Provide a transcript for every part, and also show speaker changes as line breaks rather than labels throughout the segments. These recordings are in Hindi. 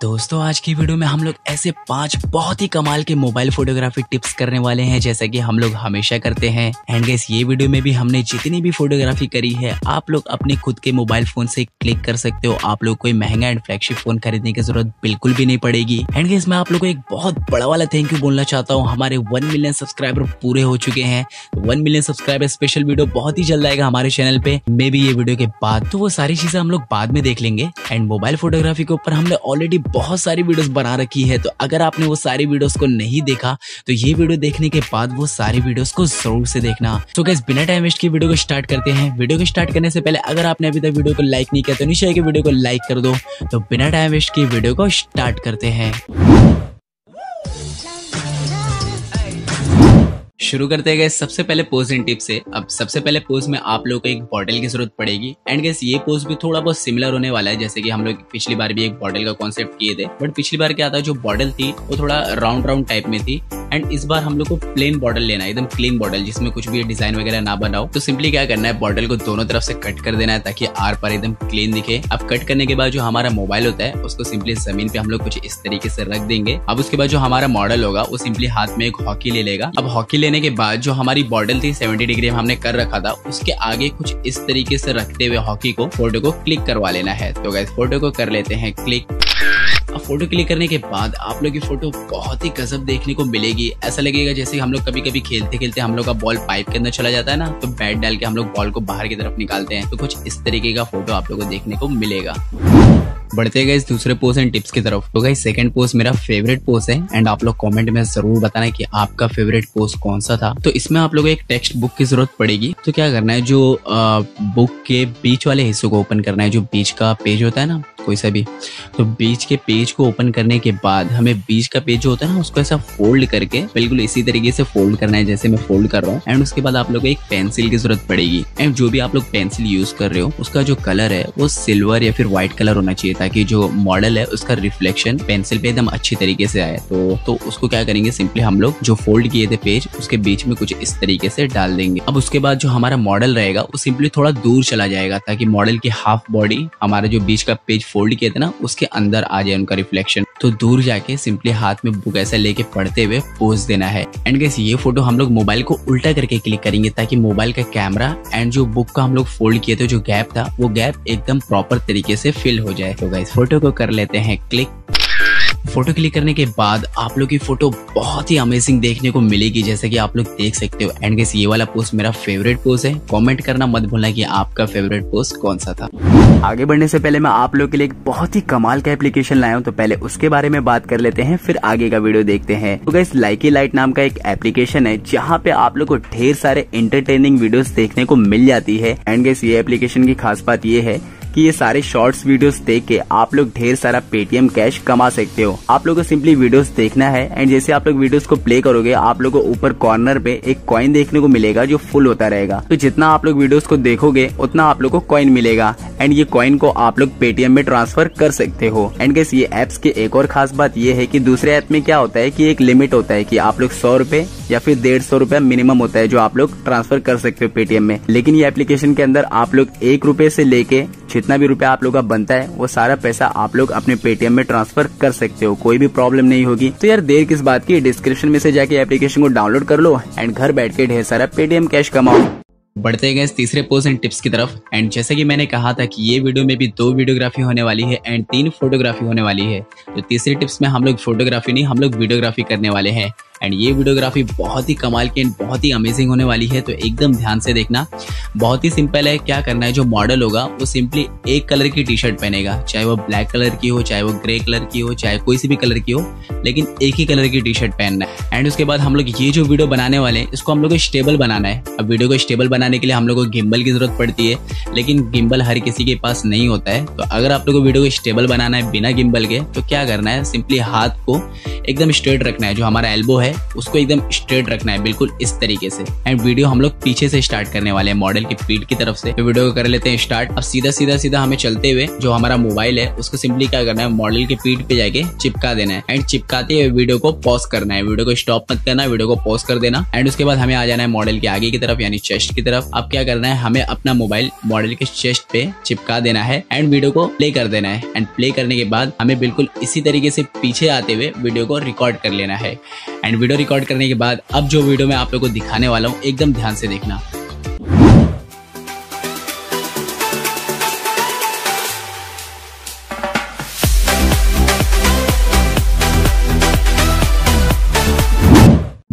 दोस्तों, आज की वीडियो में हम लोग ऐसे पाँच बहुत ही कमाल के मोबाइल फोटोग्राफी टिप्स करने वाले हैं, जैसा कि हम लोग हमेशा करते हैं। एंड गैस ये वीडियो में भी हमने जितनी भी फोटोग्राफी करी है, आप लोग अपने खुद के मोबाइल फ़ोन से क्लिक कर सकते हो। आप लोग कोई महँगा एंड फ्लैगशिप फ़ोन खरीदने की ज़रूरत बिल्कुल भी नहीं पड़ेगी। एंड गैस मैं आप लोग को एक बहुत बड़ा वाला थैंक यू बोलना चाहता हूँ। हमारे वन मिलियन सब्सक्राइबर पूरे हो चुके हैं। One million subscriber special video बहुत ही जल्द आएगा हमारे चैनल पे। मे भी ये वीडियो के बाद तो वो सारी चीज़ें हम लोग बाद में देख लेंगे। एंड मोबाइल फोटोग्राफी के ऊपर हमने ऑलरेडी बहुत सारी वीडियोस बना रखी है तो अगर आपने वो सारी वीडियोस को नहीं देखा तो ये वीडियो देखने के बाद वो सारी वीडियोस को ज़रूर से देखना। तो गैस बिना टाइम वेस्ट की वीडियो को स्टार्ट करते हैं। वीडियो को स्टार्ट करने से पहले अगर आपने अभी तक वीडियो को लाइक नहीं किया तो नीचे की वीडियो को लाइक कर दो। तो बिना टाइम वेस्ट की वीडियो को स्टार्ट करते हैं। शुरू करते गए सबसे पहले पोज इन टिप से। अब सबसे पहले पोज में आप लोग को एक बॉटल की ज़रूरत पड़ेगी। एंड गैस ये पोज भी थोड़ा बहुत सिमिलर होने वाला है, जैसे कि हम लोग पिछली बार भी एक बॉटल का कॉन्सेप्ट किए थे। बट पिछली बार क्या था, जो बॉटल थी, वो थोड़ा राउंड राउंड टाइप में थी। एंड इस बार हम लोग को प्लेन बॉटल लेना है, एकदम क्लीन बॉटल जिसमें कुछ भी डिज़ाइन वगैरह ना बनाओ। तो सिंपली क्या करना है बॉटल को दोनों तरफ़ से कट कर देना है, ताकि आर पर एकदम क्लीन दिखे। अब कट करने के बाद जो हमारा मोबाइल होता है, उसको सिंपली ज़मीन पे हम लोग कुछ इस तरीके से रख देंगे। अब उसके बाद जो हमारा मॉडल होगा, वो सिंपली हाथ में एक हॉकी ले लेगा। अब हॉकी लेने के बाद जो हमारी बॉटल थी सेवेंटी डिग्री हमने कर रखा था, उसके आगे कुछ इस तरीके से रखते हुए हॉकी को फ़ोटो को क्लिक करवा लेना है। तो गैस फ़ोटो को कर लेते हैं क्लिक अब फ़ोटो क्लिक करने के बाद आप लोग की फ़ोटो बहुत ही गजब देखने को मिलेगी। ऐसा लगेगा जैसे हम लोग कभी कभी खेलते खेलते हम लोग का बॉल पाइप के अंदर चला जाता है ना तो बैट डाल के हम लोग बॉल को बाहर की तरफ़ निकालते हैं। तो कुछ इस तरीके का फ़ोटो आप लोग को देखने को मिलेगा। बढ़ते गए इस दूसरे पोस्ट एंड टिप्स की तरफ़। तो गई सेकंड पोस्ट मेरा फेवरेट पोस्ट है एंड आप लोग कमेंट में ज़रूर बताना कि आपका फेवरेट पोस्ट कौन सा था। तो इसमें आप लोग एक टेक्स्ट बुक की ज़रूरत पड़ेगी। तो क्या करना है जो आ, बुक के बीच वाले हिस्सों को ओपन करना है जो बीच का पेज होता है ना कोई सा भी। तो बीच के पेज को ओपन करने के बाद हमें बीच का पेज जो होता है ना, उसको ऐसा फोल्ड करके, बिल्कुल इसी तरीके से फोल्ड करना है जैसे मैं फोल्ड कर रहा हूँ। एंड उसके बाद आप लोग एक पेंसिल की ज़रूरत पड़ेगी। एंड जो भी आप लोग पेंसिल यूज़ कर रहे हो, उसका जो कलर है, वो सिल्वर या फिर व्हाइट कलर होना चाहिए ताकि जो मॉडल है, उसका रिफ्लेक्शन पेंसिल पे एकदम अच्छी तरीके से आए। तो तो उसको क्या करेंगे सिंपली हम लोग जो फोल्ड किए थे पेज उसके बीच में कुछ इस तरीके से डाल देंगे। अब उसके बाद जो हमारा मॉडल रहेगा, वो सिंपली थोड़ा दूर चला जाएगा ताकि मॉडल की हाफ़ बॉडी हमारा जो बीच का पेज फोल्ड किए थे ना, उसके अंदर आ जाए उनका रिफ्लेक्शन तो दूर जाके सिंपली हाथ में बुक ऐसा लेके पढ़ते हुए पोज देना है। एंड गैस ये फ़ोटो हम लोग मोबाइल को उल्टा करके क्लिक करेंगे ताकि मोबाइल का कैमरा एंड जो बुक का हम लोग फोल्ड किए थे, जो गैप था, वो गैप एकदम प्रॉपर तरीके से फिल हो जाए। तो गैस फ़ोटो को कर लेते हैं क्लिक फ़ोटो क्लिक करने के बाद आप लोग की फ़ोटो बहुत ही अमेजिंग देखने को मिलेगी, जैसे कि आप लोग देख सकते हो। एंड गेस ये वाला पोस्ट मेरा फेवरेट पोस्ट है। कमेंट करना मत भूलना कि आपका फेवरेट पोस्ट कौन सा था।
आगे बढ़ने से पहले मैं आप लोग के लिए एक बहुत ही कमाल का एप्लीकेशन लाया हूँ तो पहले उसके बारे में बात कर लेते हैं, फिर आगे का वीडियो देखते हैं। तो गैस लाइकी लाइट नाम का एक एप्लीकेशन है, जहाँ पे आप लोग को ढेर सारे एंटरटेनिंग वीडियो देखने को मिल जाती है। एंड गैस ये एप्लीकेशन की खास बात ये है कि ये सारे शॉर्ट्स वीडियोस देख के आप लोग ढेर सारा पेटीएम कैश कमा सकते हो। आप लोग को सिंपली वीडियोस देखना है एंड जैसे आप लोग वीडियोस को प्ले करोगे, आप लोग को ऊपर कॉर्नर पे एक कॉइन देखने को मिलेगा जो फुल होता रहेगा। तो जितना आप लोग वीडियोस को देखोगे, उतना आप लोग को कॉइन मिलेगा एंड ये कॉइन को आप लोग पेटीएम में ट्रांसफ़र कर सकते हो। एंड गैस ये एप्स की एक और खास बात ये है की दूसरे ऐप में क्या होता है की एक लिमिट होता है की आप लोग सौ रूपए या फिर डेढ़ सौ रूपया मिनिमम होता है जो आप लोग ट्रांसफ़र कर सकते हो पेटीएम में। लेकिन ये एप्लीकेशन के अंदर आप लोग एक रूपए से लेके जितना भी रूपया आप लोग का बनता है, वो सारा पैसा आप लोग अपने पेटीएम में ट्रांसफ़र कर सकते हो। कोई भी प्रॉब्लम नहीं होगी। तो यार, देर किस बात की? डिस्क्रिप्शन में से जाके एप्लीकेशन को डाउनलोड कर लो एंड घर बैठ के ढेर सारा पेटीएम कैश कमाओ।
बढ़ते गए इस तीसरे पोज एंड टिप्स की तरफ़। एंड जैसे कि मैंने कहा था कि ये वीडियो में भी दो वीडियोग्राफी होने वाली है एंड तीन फोटोग्राफी होने वाली है। तो तीसरे टिप्स में हम लोग फोटोग्राफी नहीं, हम लोग वीडियोग्राफी करने वाले हैं। एंड ये वीडियोग्राफी बहुत ही कमाल की एंड बहुत ही अमेजिंग होने वाली है तो एकदम ध्यान से देखना। बहुत ही सिंपल है, क्या करना है, जो मॉडल होगा, वो सिंपली एक कलर की टी शर्ट पहनेगा, चाहे वो ब्लैक कलर की हो, चाहे वो ग्रे कलर की हो, चाहे कोई सी भी कलर की हो, लेकिन एक ही कलर की टी शर्ट पहनना है। एंड उसके बाद हम लोग ये जो वीडियो बनाने वाले हैं, इसको हम लोग को स्टेबल बनाना है। अब वीडियो को स्टेबल बनाने के लिए हम लोग को गिम्बल की ज़रूरत पड़ती है, लेकिन गिम्बल हर किसी के पास नहीं होता है। तो अगर आप लोग को वीडियो को स्टेबल बनाना है बिना गिम्बल के तो क्या करना है सिंपली हाथ को एकदम स्ट्रेट रखना है। जो हमारा एल्बो है, उसको एकदम स्ट्रेट रखना है, बिल्कुल इस तरीके से। एंड वीडियो हम लोग पीछे से स्टार्ट करने वाले हैं मॉडल की पीठ की तरफ़ से। वीडियो को कर लेते हैं स्टार्ट अब सीधा सीधा सीधा हमें चलते हुए जो हमारा मोबाइल है, उसको सिंपली क्या करना है? मॉडल के पीठ पे जाके चिपका देना है। एंड चिपकाते हुए वीडियो को पॉज करना है। वीडियो को स्टॉप मत करना वीडियो को पॉज कर देना। एंड उसके बाद हमें आ जाना है मॉडल के आगे की तरफ़, यानी चेस्ट की तरफ़। अब क्या करना है? हमें अपना मोबाइल मॉडल के चेस्ट पे चिपका देना है। एंड वीडियो को प्ले कर देना है। एंड प्ले करने के बाद हमें बिल्कुल इसी तरीके से पीछे आते हुए वीडियो को रिकॉर्ड कर लेना है। एंड वीडियो रिकॉर्ड करने के बाद अब जो वीडियो मैं आप लोग को दिखाने वाला हूँ, एकदम ध्यान से देखना।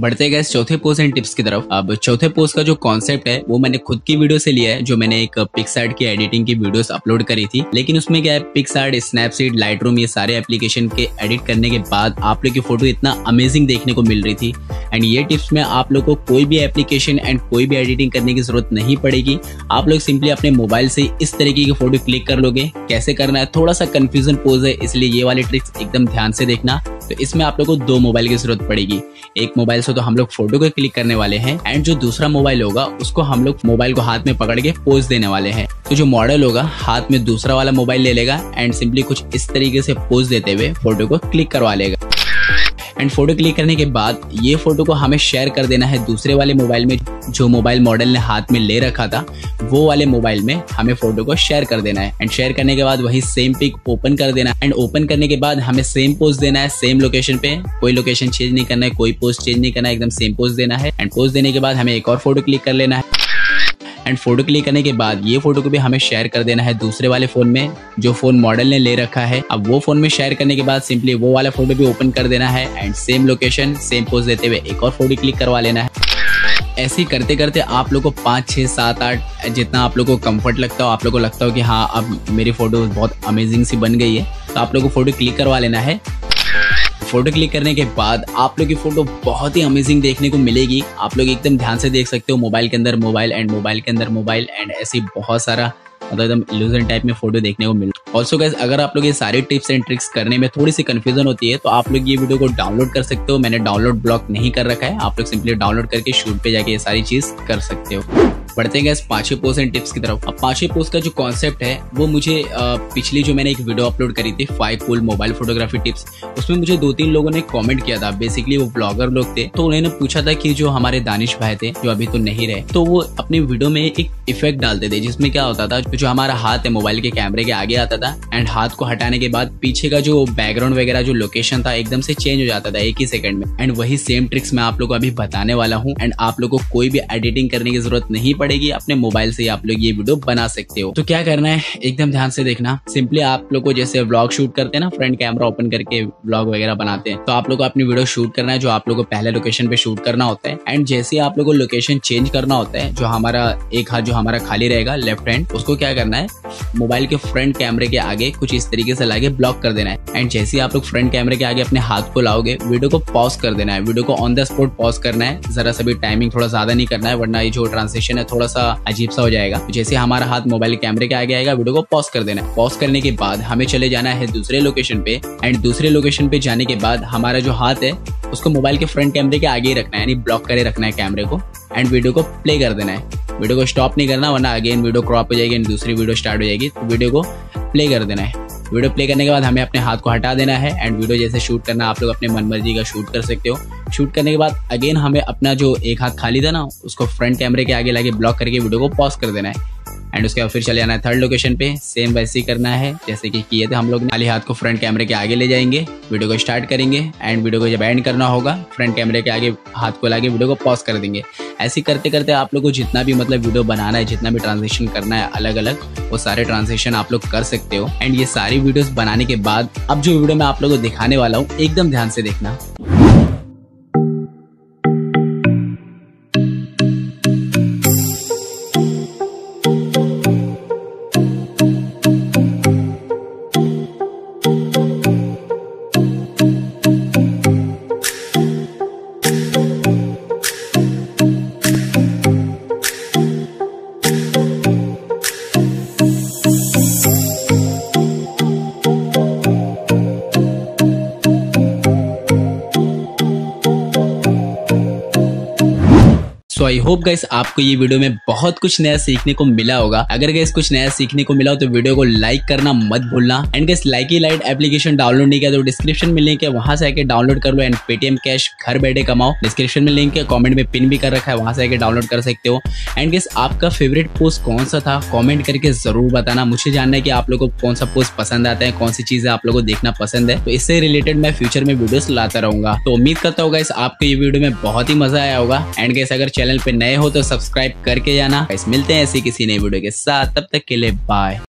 बढ़ते गए चौथे पोस्ट एंड टिप्स की तरफ़। अब चौथे पोस्ट का जो कॉन्सेप्ट है, वो मैंने खुद की वीडियो से लिया है, जो मैंने एक पिक्सार्ट की एडिटिंग की वीडियोस अपलोड करी थी। लेकिन उसमें क्या है पिक्सार्ट स्नैपसीड लाइट ये सारे एप्लीकेशन के एडिट करने के बाद आप लोग की फ़ोटो इतना अमेजिंग देखने को मिल रही थी। एंड ये टिप्स में आप लोग को कोई भी एप्लीकेशन एंड कोई भी एडिटिंग करने की ज़रूरत नहीं पड़ेगी। आप लोग सिंपली अपने मोबाइल से इस तरीके की फ़ोटो क्लिक कर लोगे। कैसे करना है? थोड़ा सा कंफ्यूजन पोज है, इसलिए ये वाले ट्रिक्स एकदम ध्यान से देखना। तो इसमें आप लोग को दो मोबाइल की ज़रूरत पड़ेगी। एक मोबाइल से तो हम लोग फ़ोटो को क्लिक करने वाले हैं एंड जो दूसरा मोबाइल होगा, उसको हम लोग मोबाइल को हाथ में पकड़ के पोज देने वाले हैं। तो जो मॉडल होगा, हाथ में दूसरा वाला मोबाइल ले लेगा एंड सिंपली कुछ इस तरीके से पोज देते हुए फ़ोटो को क्लिक करवा लेगा। एंड फ़ोटो क्लिक करने के बाद ये फ़ोटो को हमें शेयर कर देना है दूसरे वाले मोबाइल में जो मोबाइल मॉडल ने हाथ में ले रखा था, वो वाले मोबाइल में हमें फ़ोटो को शेयर कर देना है। एंड शेयर करने के बाद वही सेम पिक ओपन कर देना एंड ओपन करने के बाद हमें सेम पोस्ट देना है सेम लोकेशन पे। कोई लोकेशन चेंज नहीं करना है, कोई पोस्ट चेंज नहीं करना है, एकदम सेम पोस्ट देना है। एंड पोस्ट देने के बाद हमें एक और फ़ोटो क्लिक कर लेना है। एंड फ़ोटो क्लिक करने के बाद ये फ़ोटो को भी हमें शेयर कर देना है दूसरे वाले फ़ोन में, जो फ़ोन मॉडल ने ले रखा है। अब वो फ़ोन में शेयर करने के बाद सिंपली वो वाला फ़ोटो भी ओपन कर देना है and same location same pose देते हुए एक और फ़ोटो क्लिक करवा लेना है। ऐसे ही करते करते आप लोग को पाँच छः सात, आठ, जितना आप लोग को कंफर्ट लगता हो, आप लोग को लगता हो कि हाँ अब मेरी फ़ोटो बहुत अमेजिंग सी बन गई है तो आप लोग को फ़ोटो क्लिक करवा लेना है। फ़ोटो क्लिक करने के बाद आप लोग की फ़ोटो बहुत ही अमेजिंग देखने को मिलेगी। आप लोग एकदम ध्यान से देख सकते हो मोबाइल के अंदर मोबाइल एंड मोबाइल के अंदर मोबाइल एंड ऐसी बहुत सारा मतलब एकदम इल्यूजन टाइप में फ़ोटो देखने को मिल ऑल्सो गैस अगर आप लोग ये सारे टिप्स एंड ट्रिक्स करने में थोड़ी सी कंफ्यूजन होती है तो आप लोग ये वीडियो को डाउनलोड कर सकते हो। मैंने डाउनलोड ब्लॉक नहीं कर रखा है। आप लोग सिंपली डाउनलोड करके शूट पे जाके ये सारी चीज़ कर सकते हो। बढ़ते हैं पांचवे पोस्ट एंड टिप्स की तरफ़। अब पांचवे पोस्ट का जो कॉन्सेप्ट है, वो मुझे पिछली जो मैंने एक वीडियो अपलोड करी थी five cool mobile photography tips उसमें मुझे दो तीन लोगों ने कमेंट किया था। बेसिकली वो ब्लॉगर लोग थे तो उन्होंने पूछा था कि जो हमारे दानिश भाई थे, जो अभी तो नहीं रहे तो वो अपने वीडियो में एक इफ़ेक्ट डालते थे, जिसमें क्या होता था, जो हमारा हाथ है मोबाइल के कैमरे के आगे आता था एंड हाथ को हटाने के बाद पीछे का जो बैकग्राउंड वगैरह, जो लोकेशन था, एकदम से चेंज हो जाता था, एक ही सेकंड में। एंड वही सेम ट्रिक्स मैं आप लोग को अभी बताने वाला हूँ एंड आप लोग को कोई भी एडिटिंग करने की ज़रूरत नहीं पड़ेगी अपने मोबाइल से आप लोग ये वीडियो बना सकते हो। तो क्या करना है? एकदम ध्यान से देखना। सिंपली आप लोग को जैसे ब्लॉग शूट करते हैं ना फ्रंट कैमरा ओपन करके व्लॉग वगैरह बनाते हैं। तो आप लोग को अपनी वीडियो शूट करना है, जो आप लोग को पहले लोकेशन पे शूट करना होता है। एंड जैसे आप लोग को लोकेशन चेंज करना होता है, जो हमारा एक हाथ जो हमारा खाली रहेगा लेफ़्ट हैंड उसको क्या करना है? मोबाइल के फ्रंट कैमरे के आगे कुछ इस तरीके से लाके ब्लॉक कर देना है। एंड जैसे आप लोग फ्रंट कैमरे के आगे अपने हाथ को लाओगे वीडियो को पॉज कर देना है। वीडियो को ऑन द स्पॉट पॉज करना है। जरा सा भी टाइमिंग थोड़ा ज़्यादा नहीं करना है, वरना ये जो ट्रांसलेशन है थोड़ा सा अजीब सा हो जाएगा। जैसे हमारा हाथ मोबाइल कैमरे के आगे आएगा, वीडियो को पॉज कर देना है। पॉज करने के बाद हमें चले जाना है दूसरे लोकेशन पे एंड दूसरे लोकेशन पे जाने के बाद हमारा जो हाथ है, उसको मोबाइल के फ्रंट कैमरे के आगे ही रखना है, यानी ब्लॉक करे रखना है कैमरे को एंड वीडियो को प्ले कर देना है। वीडियो को स्टॉप नहीं करना, वरना अगेन वीडियो क्रॉप हो जाएगी एंड दूसरी वीडियो स्टार्ट हो जाएगी तो वीडियो को प्ले कर देना है। वीडियो प्ले करने के बाद हमें अपने हाथ को हटा देना है एंड वीडियो जैसे शूट करना आप लोग अपने मन मर्ज़ी का शूट कर सकते हो। शूट करने के बाद अगेन हमें अपना जो एक हाथ खाली था ना, उसको फ्रंट कैमरे के आगे लाके ब्लॉक करके वीडियो को पॉज कर देना है। एंड उसके बाद फिर चले जाना है थर्ड लोकेशन पे सेम वैसे ही करना है, जैसे कि किए थे हम लोग खाली हाथ को फ्रंट कैमरे के आगे ले जाएँगे वीडियो को स्टार्ट करेंगे एंड वीडियो को जब एंड करना होगा फ्रंट कैमरे के आगे, हाथ को लाके वीडियो को पॉज कर देंगे। ऐसे करते करते आप लोग को जितना भी मतलब वीडियो बनाना है, जितना भी ट्रांजेक्शन करना है अलग अलग वो सारे ट्रांजेक्शन आप लोग कर सकते हो। एंड ये सारी वीडियोस बनाने के बाद, अब जो वीडियो मैं आप लोगों को दिखाने वाला हूँ, एकदम ध्यान से देखना। आई होप गाइस आपको ये वीडियो में बहुत कुछ नया सीखने को मिला होगा। अगर गाइस कुछ नया सीखने को मिला हो तो वीडियो को लाइक करना मत भूलना। एंड गाइस लाइक ही लाइट एप्लीकेशन डाउनलोड नहीं किया तो डिस्क्रिप्शन में लिंक है, वहाँ से आके डाउनलोड कर लो एंड पेटीएम कैश घर बैठे कमाओ। डिस्क्रिप्शन में लिंक है कॉमेंट में पिन भी कर रखा है, वहाँ से आके डाउनलोड कर सकते हो। एंड गाइस आपका फेवरेट पोस्ट कौन सा था? कॉमेंट करके ज़रूर बताना। मुझे जानना है कि आप लोगों को कौन सा पोस्ट पसंद आता है, कौन सी चीज़ें आप लोगों को देखना पसंद है। तो इससे रिलेटेड मैं फ्यूचर में वीडियोस लाता रहूँगा। तो उम्मीद करता हूँ आपको ये वीडियो में बहुत ही मज़ा आया होगा। एंड गाइस अगर चैनल पे नए हो तो सब्सक्राइब करके जाना। मिलते हैं ऐसी किसी नई वीडियो के साथ। तब तक के लिए बाय